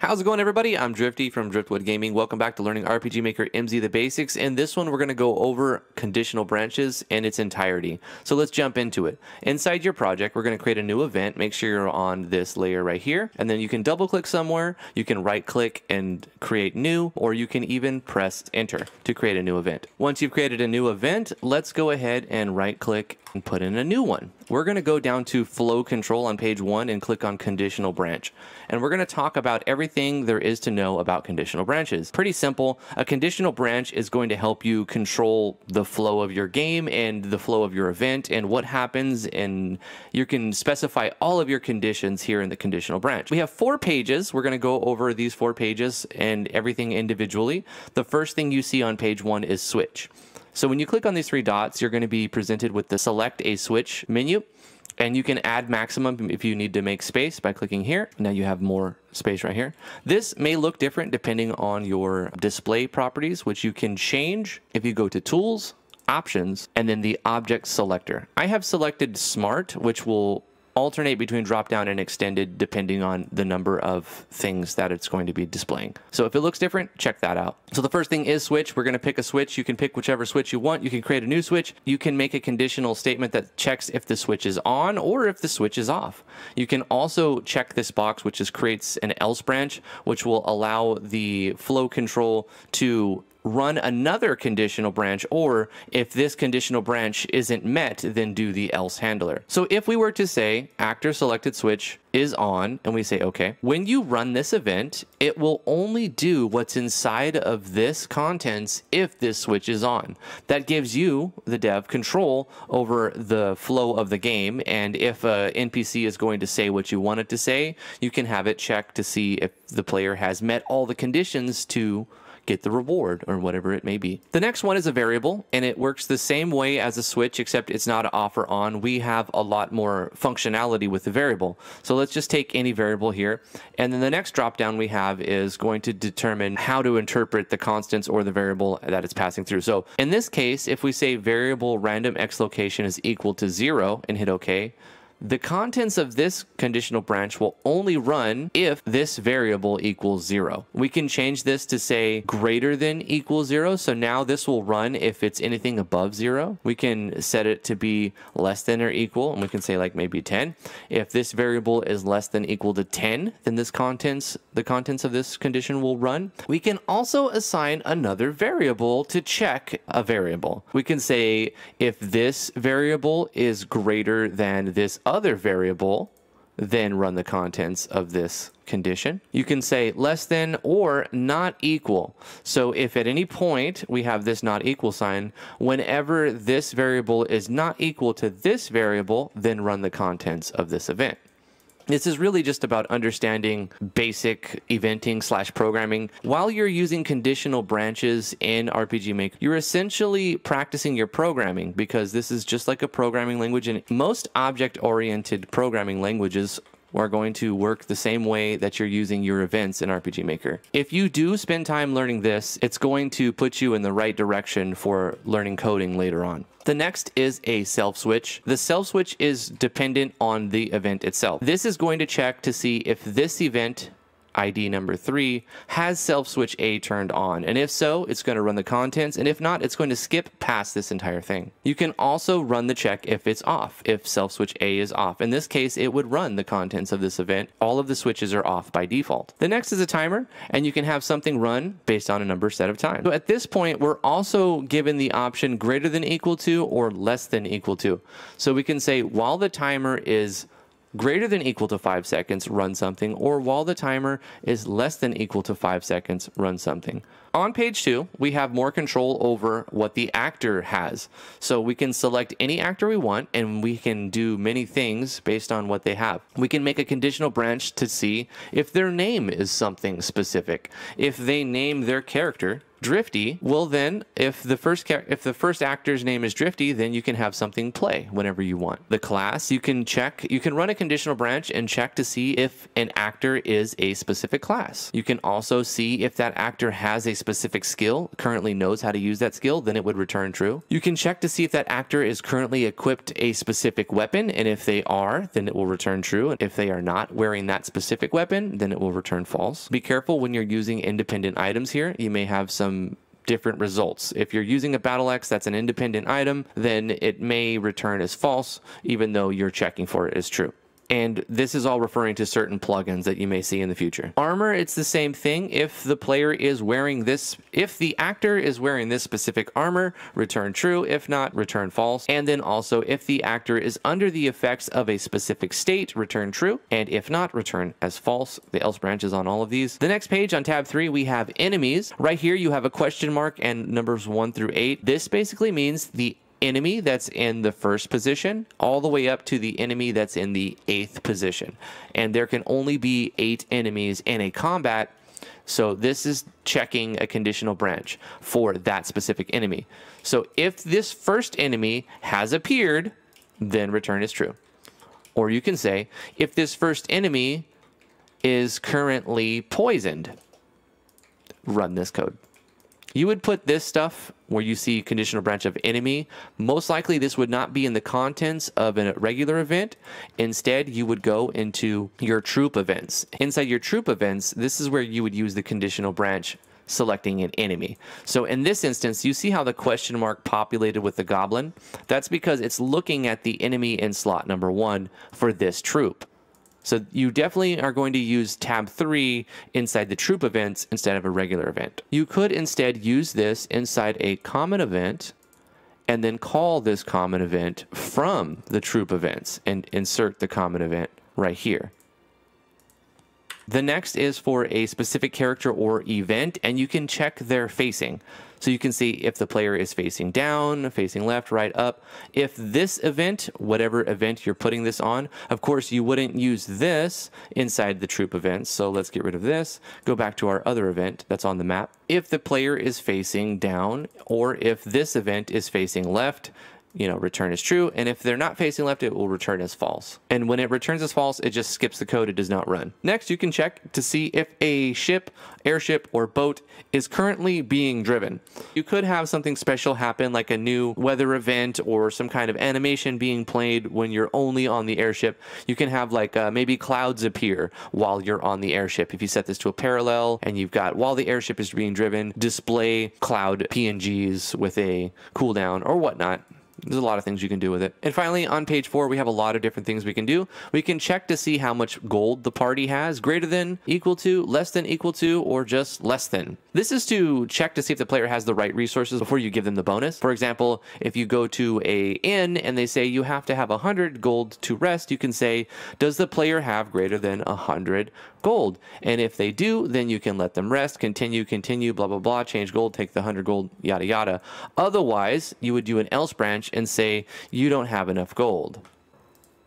How's it going everybody? I'm Drifty from Driftwood Gaming. Welcome back to Learning RPG Maker MZ the Basics. In this one, we're going to go over conditional branches in its entirety. So let's jump into it. Inside your project, we're going to create a new event. Make sure you're on this layer right here. And then you can double click somewhere. You can right click and create new, or you can even press enter to create a new event. Once you've created a new event, let's go ahead and right click and put in a new one. We're going to go down to flow control on page one and click on conditional branch. And we're going to talk about everything there is to know about conditional branches. Pretty simple. A conditional branch is going to help you control the flow of your game and the flow of your event and what happens. And you can specify all of your conditions here in the conditional branch. We have four pages. We're going to go over these four pages and everything individually. The first thing you see on page one is switch. So when you click on these three dots, you're going to be presented with the select a switch menu. And you can add maximum if you need to make space by clicking here. Now you have more space right here. This may look different depending on your display properties, which you can change if you go to tools, options, and then the object selector. I have selected smart, which will alternate between drop down and extended depending on the number of things that it's going to be displaying. So if it looks different, check that out. So the first thing is switch. We're going to pick a switch. You can pick whichever switch you want. You can create a new switch. You can make a conditional statement that checks if the switch is on or if the switch is off. You can also check this box, which is creates an else branch, which will allow the flow control to run another conditional branch, or if this conditional branch isn't met, then do the else handler. So if we were to say actor selected switch is on and we say okay, when you run this event, it will only do what's inside of this contents if this switch is on. That gives you, the dev, control over the flow of the game. And if a NPC is going to say what you want it to say, you can have it check to see if the player has met all the conditions to get the reward or whatever it may be. The next one is a variable and it works the same way as a switch except it's not off or on. We have a lot more functionality with the variable. So let's just take any variable here and then the next drop down we have is going to determine how to interpret the constants or the variable that it's passing through. So in this case, if we say variable random x location is equal to zero and hit OK, the contents of this conditional branch will only run if this variable equals zero. We can change this to say greater than equals zero. So now this will run if it's anything above zero. We can set it to be less than or equal, and we can say like maybe 10. If this variable is less than equal to 10, then this contents, the contents of this condition will run. We can also assign another variable to check a variable. We can say if this variable is greater than this other variable, then run the contents of this condition. You can say less than or not equal. So if at any point we have this not equal sign, whenever this variable is not equal to this variable, then run the contents of this event. This is really just about understanding basic eventing slash programming. While you're using conditional branches in RPG Maker, you're essentially practicing your programming because this is just like a programming language and most object-oriented programming languages are going to work the same way that you're using your events in RPG Maker. If you do spend time learning this, it's going to put you in the right direction for learning coding later on. The next is a self switch. The self switch is dependent on the event itself. This is going to check to see if this event ID number three has self switch A turned on. And if so, it's going to run the contents. And if not, it's going to skip past this entire thing. You can also run the check if it's off, if self switch A is off. In this case, it would run the contents of this event. All of the switches are off by default. The next is a timer, and you can have something run based on a number set of time. So at this point, we're also given the option greater than equal to or less than equal to. So we can say while the timer is greater than equal to 5 seconds, run something, or while the timer is less than equal to 5 seconds, run something. On page 2, we have more control over what the actor has. So we can select any actor we want, and we can do many things based on what they have. We can make a conditional branch to see if their name is something specific. If they name their character Drifty, well then, if the first if the first actor's name is Drifty, then you can have something play whenever you want. The class, you can check, you can run a conditional branch and check to see if an actor is a specific class. You can also see if that actor has a specific skill, currently knows how to use that skill, then it would return true. You can check to see if that actor is currently equipped a specific weapon, and if they are, then it will return true. And if they are not wearing that specific weapon, then it will return false. Be careful when you're using independent items here. You may have some different results. If you're using a battle axe that's an independent item, then it may return as false, even though you're checking for it as true and this is all referring to certain plugins that you may see in the future. Armor, it's the same thing. If the player is wearing this, if the actor is wearing this specific armor, return true. If not, return false. And then also, if the actor is under the effects of a specific state, return true. And if not, return as false. The else branches on all of these. The next page on tab three, we have enemies. Right here, you have a question mark and numbers one through eight. This basically means the enemy that's in the first position all the way up to the enemy that's in the eighth position. And there can only be eight enemies in a combat. So this is checking a conditional branch for that specific enemy. So if this first enemy has appeared, then return is true. Or you can say, if this first enemy is currently poisoned, run this code. You would put this stuff where you see conditional branch of enemy. Most likely, this would not be in the contents of a regular event. Instead, you would go into your troop events. Inside your troop events, this is where you would use the conditional branch selecting an enemy. So in this instance, you see how the question mark populated with the goblin? That's because it's looking at the enemy in slot number one for this troop. So you definitely are going to use tab 3 inside the troop events instead of a regular event. You could instead use this inside a common event and then call this common event from the troop events and insert the common event right here. The next is for a specific character or event, and you can check their facing. So you can see if the player is facing down, facing left, right, up. If this event, whatever event you're putting this on, of course, you wouldn't use this inside the troop events. So let's get rid of this. Go back to our other event that's on the map. If the player is facing down, or if this event is facing left, you know, return is true. And if they're not facing left, it will return as false. And when it returns as false, it just skips the code. It does not run. Next, you can check to see if a ship, airship, or boat is currently being driven. You could have something special happen like a new weather event or some kind of animation being played when you're only on the airship. You can have like uh, maybe clouds appear while you're on the airship. If you set this to a parallel and you've got while the airship is being driven, display cloud PNGs with a cooldown or whatnot there's a lot of things you can do with it. And finally, on page four, we have a lot of different things we can do. We can check to see how much gold the party has, greater than, equal to, less than, equal to, or just less than. This is to check to see if the player has the right resources before you give them the bonus. For example, if you go to a inn and they say you have to have 100 gold to rest, you can say, does the player have greater than 100 gold? And if they do, then you can let them rest, continue, continue, blah, blah, blah, change gold, take the 100 gold, yada, yada. Otherwise, you would do an else branch and say you don't have enough gold.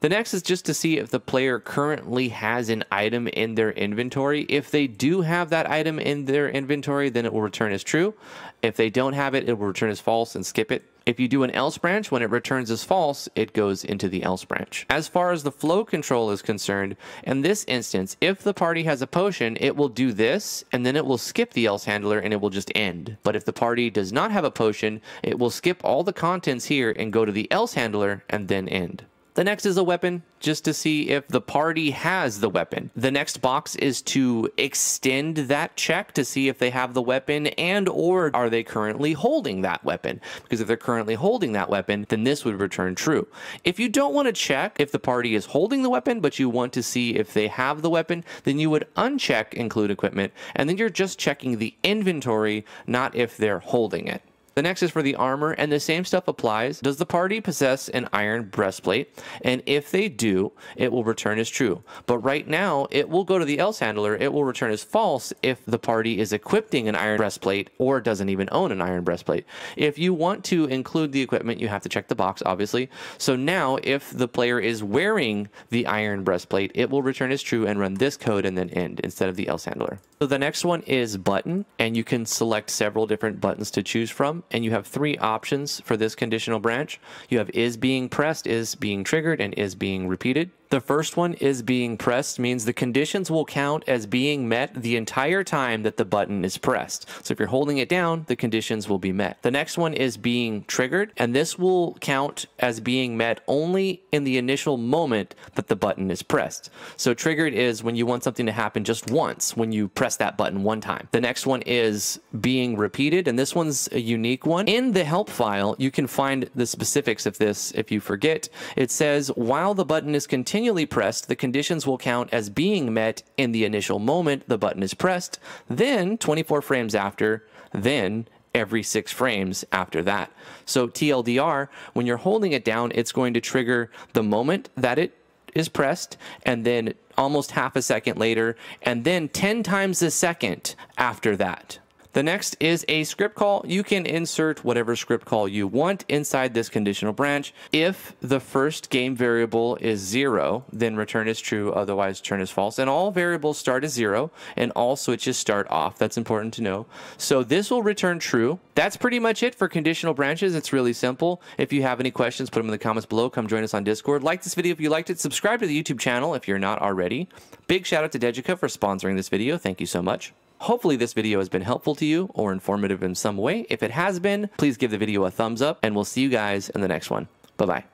The next is just to see if the player currently has an item in their inventory. If they do have that item in their inventory, then it will return as true. If they don't have it, it will return as false and skip it. If you do an else branch, when it returns as false, it goes into the else branch. As far as the flow control is concerned, in this instance, if the party has a potion, it will do this, and then it will skip the else handler and it will just end. But if the party does not have a potion, it will skip all the contents here and go to the else handler and then end. The next is a weapon, just to see if the party has the weapon. The next box is to extend that check to see if they have the weapon and or are they currently holding that weapon. Because if they're currently holding that weapon, then this would return true. If you don't want to check if the party is holding the weapon, but you want to see if they have the weapon, then you would uncheck include equipment, and then you're just checking the inventory, not if they're holding it. The next is for the armor, and the same stuff applies. Does the party possess an iron breastplate? And if they do, it will return as true. But right now, it will go to the else handler. It will return as false if the party is equipping an iron breastplate or doesn't even own an iron breastplate. If you want to include the equipment, you have to check the box, obviously. So now, if the player is wearing the iron breastplate, it will return as true and run this code and then end instead of the else handler. So the next one is button, and you can select several different buttons to choose from. And you have three options for this conditional branch. You have is being pressed, is being triggered, and is being repeated. The first one is being pressed means the conditions will count as being met the entire time that the button is pressed. So if you're holding it down, the conditions will be met. The next one is being triggered, and this will count as being met only in the initial moment that the button is pressed. So triggered is when you want something to happen just once, when you press that button one time. The next one is being repeated, and this one's a unique one. In the help file, you can find the specifics of this if you forget. It says while the button is continuing continually pressed, the conditions will count as being met in the initial moment the button is pressed, then 24 frames after, then every six frames after that. So TLDR, when you're holding it down, it's going to trigger the moment that it is pressed and then almost half a second later and then 10 times a second after that. The next is a script call. You can insert whatever script call you want inside this conditional branch. If the first game variable is zero, then return is true, otherwise return is false. And all variables start as zero and all switches start off. That's important to know. So this will return true. That's pretty much it for conditional branches. It's really simple. If you have any questions, put them in the comments below. Come join us on Discord. Like this video if you liked it. Subscribe to the YouTube channel if you're not already. Big shout out to Degica for sponsoring this video. Thank you so much. Hopefully this video has been helpful to you or informative in some way. If it has been, please give the video a thumbs up and we'll see you guys in the next one. Bye-bye.